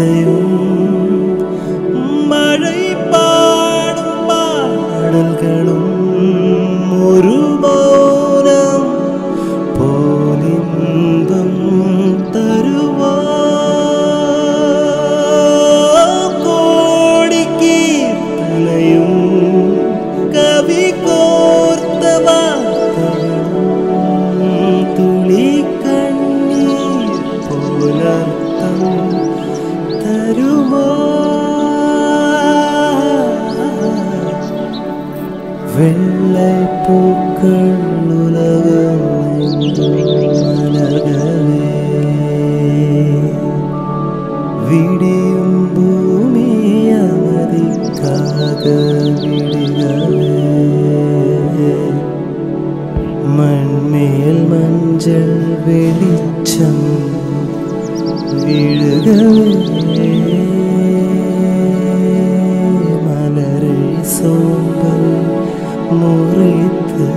Senhor. പുലർത്തം തരുമോ? വെള്ളை പൂക്കൾ ഉലകം മലകവേ വിടിയും ഭൂമി അമതിക്കാക വിടുകവേ മൺമേൽ മഞ്ചൾ വെളിച്ചം விழுகவே மலரை சோம்பல் முறைத்து